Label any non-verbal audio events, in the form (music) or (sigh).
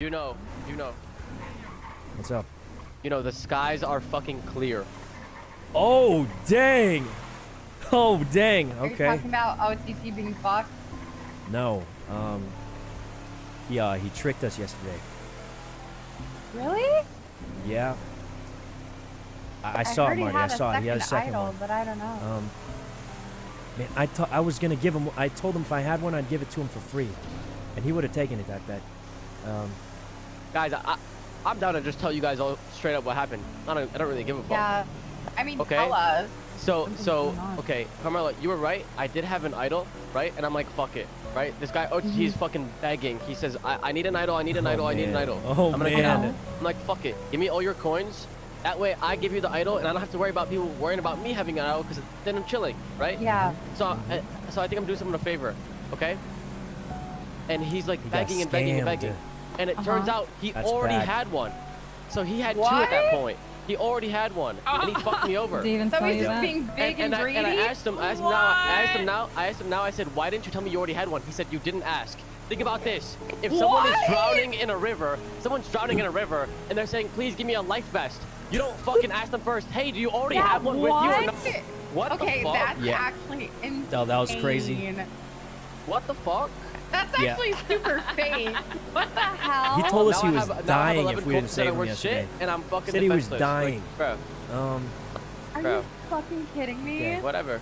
You know, you know, What's up? you know, the skies are fucking clear. Oh, dang. Oh, dang. Are you talking about OTT being fucked? No. Um. Yeah, he tricked us yesterday. Really? Yeah. I, I saw it, Marty. I saw it. He had a second idol, one. but I don't know. Um. Man, I I was gonna give him. I told him if I had one, I'd give it to him for free, and he would have taken it. That bet. Um. Guys, I, I, I'm down to just tell you guys all straight up what happened. I don't, I don't really give a fuck. yeah. I mean, Okay. tell us. So, Something's so, on. okay, Carmela, you were right. I did have an idol, right? And I'm like, fuck it, right? This guy, oh, he's mm-hmm. fucking begging. He says, I, I need an idol, I need an Oh, idol, I need an idol. Oh, I'm gonna man. get it. I'm like, fuck it. Give me all your coins. That way I give you the idol and I don't have to worry about people worrying about me having an idol because then I'm chilling, right? Yeah. So, I, so I think I'm doing someone a favor, okay? And he's like got begging and begging and scammed. begging. And it Uh-huh. turns out he That's already bad. had one. So he had two at that point. He already had one. And he fucked me (laughs) over. Did even So he's just that? being big and, and, and, I, greedy? and I asked him, I asked him now, I asked him now, I asked him now, I said, why didn't you tell me you already had one? He said, you didn't ask. Think about this. If someone is drowning in a river, someone's drowning in a river, and they're saying, please give me a life vest, you don't fucking ask them first, hey, do you already Yeah, have one with you or what? not? What okay, the fuck? that's Yeah. actually insane. Oh, that was crazy. What the fuck? That's Yeah. actually super fake. (laughs) What the hell? He told us Now he was have- now I have dying if we didn't save him yesterday. Shit, and I'm fucking Said he was dying. Like, bro, Um. Are Bro. you fucking kidding me? Yeah, whatever.